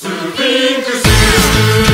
to